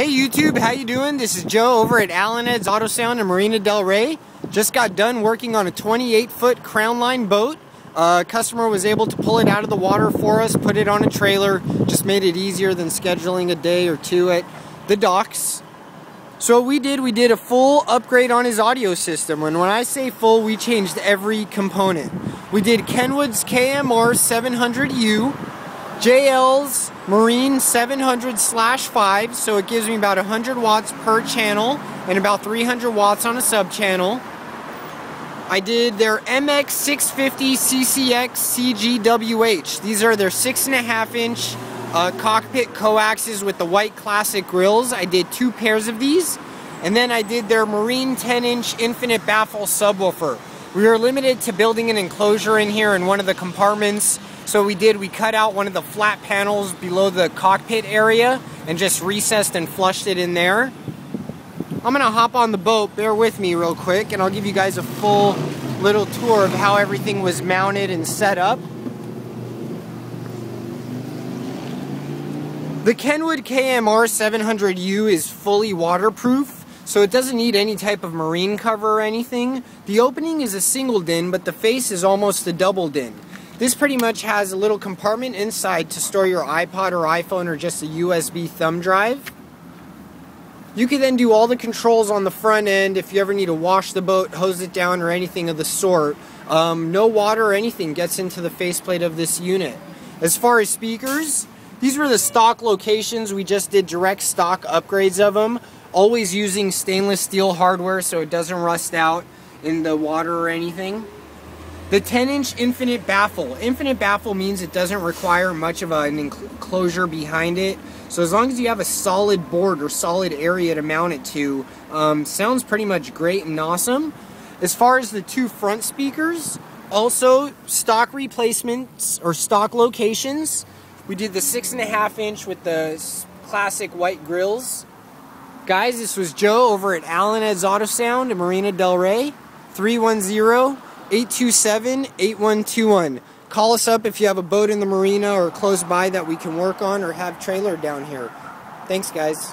Hey YouTube, how you doing? This is Joe over at Al & Ed's Auto Sound in Marina Del Rey. Just got done working on a 28 foot Crownline boat. Uh, customer was able to pull it out of the water for us, put it on a trailer, just made it easier than scheduling a day or two at the docks. So what we did, we did a full upgrade on his audio system. And when I say full, we changed every component. We did Kenwood's KMR 700U, JL's Marine 700 slash 5, so it gives me about 100 watts per channel and about 300 watts on a sub channel. I did their MX 650 CCX CGWH. These are their 6.5 inch uh, cockpit coaxes with the white classic grills. I did two pairs of these. And then I did their Marine 10 inch infinite baffle subwoofer. We were limited to building an enclosure in here in one of the compartments so we did, we cut out one of the flat panels below the cockpit area and just recessed and flushed it in there. I'm gonna hop on the boat, bear with me real quick, and I'll give you guys a full little tour of how everything was mounted and set up. The Kenwood KMR 700U is fully waterproof, so it doesn't need any type of marine cover or anything. The opening is a single din, but the face is almost a double din. This pretty much has a little compartment inside to store your iPod or iPhone or just a USB thumb drive. You can then do all the controls on the front end if you ever need to wash the boat, hose it down, or anything of the sort. Um, no water or anything gets into the faceplate of this unit. As far as speakers, these were the stock locations. We just did direct stock upgrades of them. Always using stainless steel hardware so it doesn't rust out in the water or anything. The 10 inch infinite baffle. Infinite baffle means it doesn't require much of an enclosure behind it. So as long as you have a solid board or solid area to mount it to, um, sounds pretty much great and awesome. As far as the two front speakers, also stock replacements or stock locations. We did the six and a half inch with the classic white grills. Guys, this was Joe over at Al & Ed's Auto Sound in Marina Del Rey. 310 827 8121. Call us up if you have a boat in the marina or close by that we can work on or have trailer down here. Thanks, guys.